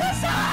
descansar!